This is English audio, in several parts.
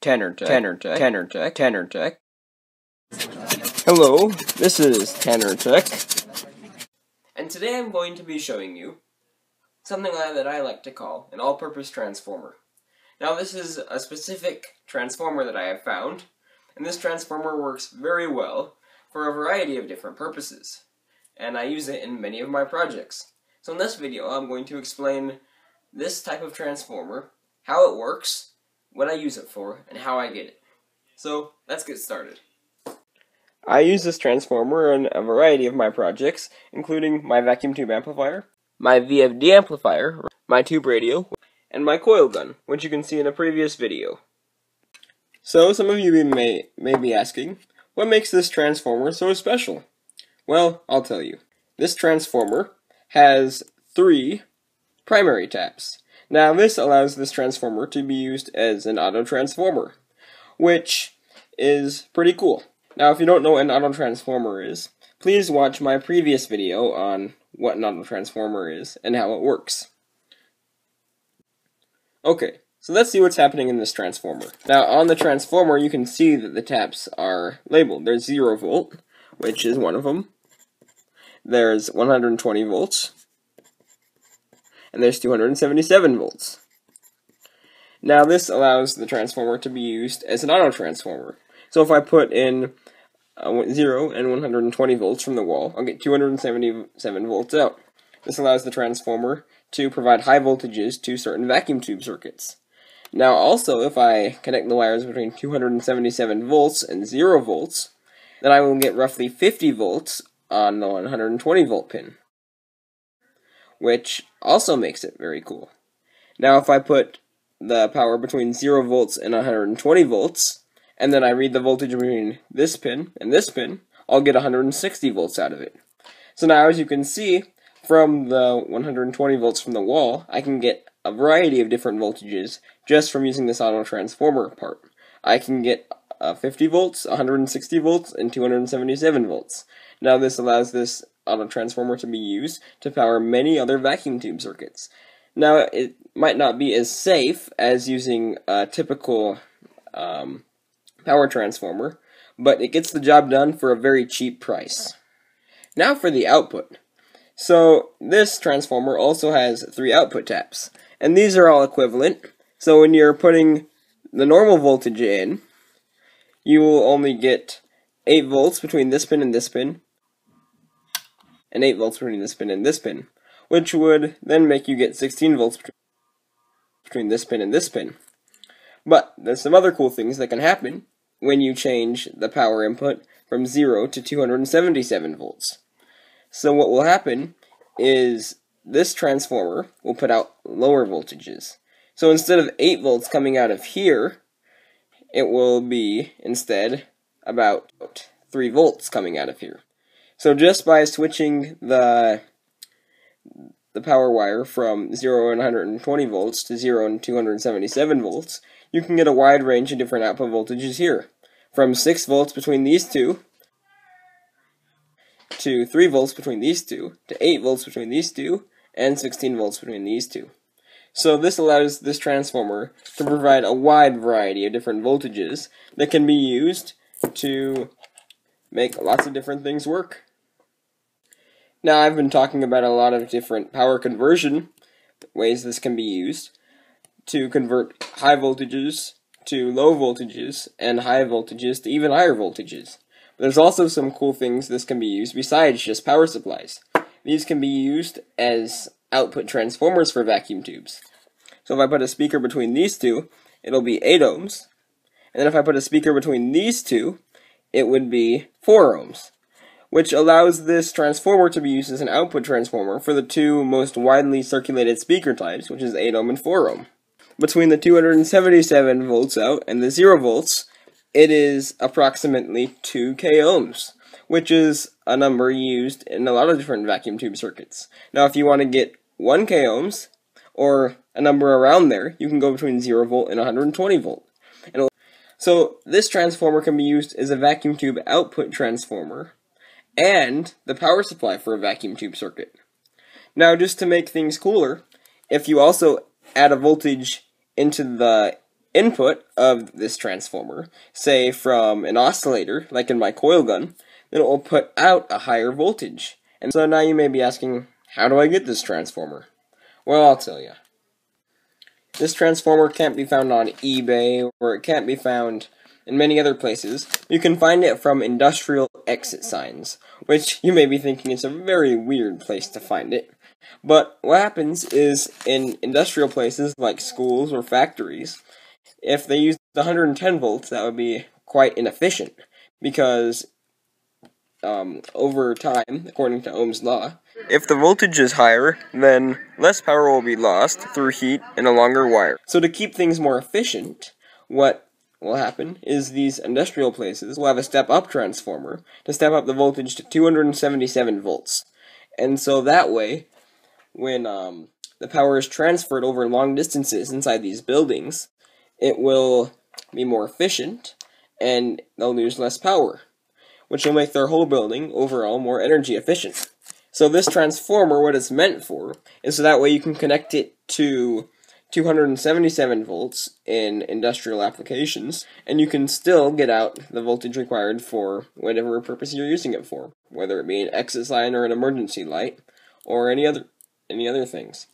Tanner Tech, Tanner Tech, Tanner Tech, Tanner Tech. Hello, this is Tanner Tech. And today I'm going to be showing you something that I like to call an all-purpose transformer. Now this is a specific transformer that I have found, and this transformer works very well for a variety of different purposes, and I use it in many of my projects. So in this video I'm going to explain this type of transformer, how it works, what I use it for, and how I get it. So let's get started. I use this transformer in a variety of my projects, including my vacuum tube amplifier, my VFD amplifier, my tube radio, and my coil gun, which you can see in a previous video. So, some of you may, may be asking, what makes this transformer so special? Well, I'll tell you. This transformer has three primary taps. Now, this allows this transformer to be used as an auto transformer, which is pretty cool. Now, if you don't know what an auto transformer is, please watch my previous video on what an auto transformer is and how it works. Okay, so let's see what's happening in this transformer. Now, on the transformer, you can see that the taps are labeled. There's 0 volt, which is one of them. There's 120 volts. And there's 277 volts. Now, this allows the transformer to be used as an auto transformer. So if I put in uh, 0 and 120 volts from the wall, I'll get 277 volts out. This allows the transformer to provide high voltages to certain vacuum tube circuits. Now also, if I connect the wires between 277 volts and 0 volts, then I will get roughly 50 volts on the 120 volt pin, which also makes it very cool. Now if I put the power between 0 volts and 120 volts, and then I read the voltage between this pin and this pin, I'll get 160 volts out of it. So now as you can see, from the 120 volts from the wall, I can get a variety of different voltages just from using this auto transformer part. I can get uh, 50 volts, 160 volts, and 277 volts. Now this allows this auto transformer to be used to power many other vacuum tube circuits. Now it might not be as safe as using a typical um, power transformer, but it gets the job done for a very cheap price. Now for the output. So this transformer also has three output taps, and these are all equivalent. So when you're putting the normal voltage in, you will only get 8 volts between this pin and this pin, and 8 volts between this pin and this pin, which would then make you get 16 volts between this pin and this pin. But there's some other cool things that can happen when you change the power input from 0 to 277 volts. So what will happen is this transformer will put out lower voltages. So instead of 8 volts coming out of here, it will be instead about 3 volts coming out of here. So just by switching the the power wire from 0 and 120 volts to 0 and 277 volts, you can get a wide range of different output voltages here. From 6 volts between these two, to 3 volts between these two, to 8 volts between these two, and 16 volts between these two. So this allows this transformer to provide a wide variety of different voltages that can be used to make lots of different things work. Now I've been talking about a lot of different power conversion ways this can be used to convert high voltages to low voltages and high voltages to even higher voltages. But there's also some cool things this can be used besides just power supplies. These can be used as output transformers for vacuum tubes. So if I put a speaker between these two, it'll be 8 ohms. And then if I put a speaker between these two, it would be 4 ohms. Which allows this transformer to be used as an output transformer for the two most widely circulated speaker types, which is 8 ohm and 4 ohm. Between the 277 volts out and the 0 volts, it is approximately 2 k ohms which is a number used in a lot of different vacuum tube circuits. Now, if you want to get 1 k ohms, or a number around there, you can go between 0 volt and 120 volt. And so, this transformer can be used as a vacuum tube output transformer, and the power supply for a vacuum tube circuit. Now, just to make things cooler, if you also add a voltage into the input of this transformer, say from an oscillator, like in my coil gun, then it will put out a higher voltage. And so now you may be asking, how do I get this transformer? Well, I'll tell you. This transformer can't be found on eBay, or it can't be found in many other places. You can find it from industrial exit signs, which you may be thinking is a very weird place to find it. But what happens is in industrial places like schools or factories, if they used 110 volts, that would be quite inefficient because um, over time, according to Ohm's law, if the voltage is higher, then less power will be lost through heat in a longer wire. So to keep things more efficient, what will happen is these industrial places will have a step-up transformer to step up the voltage to 277 volts. And so that way, when um, the power is transferred over long distances inside these buildings, it will be more efficient and they'll lose less power, which will make their whole building overall more energy efficient. So this transformer, what it's meant for, is so that way you can connect it to 277 volts in industrial applications, and you can still get out the voltage required for whatever purpose you're using it for, whether it be an exit sign or an emergency light, or any other any other things.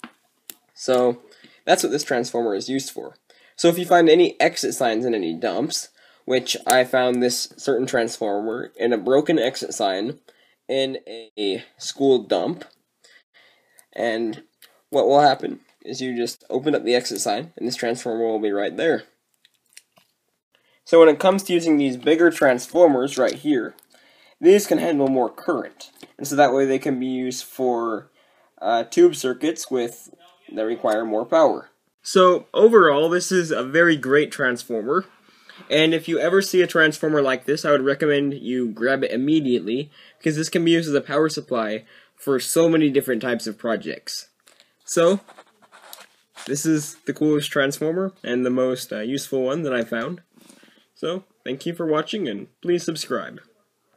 So that's what this transformer is used for. So if you find any exit signs in any dumps, which I found this certain transformer in a broken exit sign in a school dump, and what will happen is you just open up the exit sign and this transformer will be right there. So when it comes to using these bigger transformers right here, these can handle more current. And so that way they can be used for uh, tube circuits with that require more power. So overall, this is a very great transformer. And if you ever see a transformer like this, I would recommend you grab it immediately because this can be used as a power supply for so many different types of projects. So, this is the coolest transformer and the most uh, useful one that I found. So, thank you for watching and please subscribe.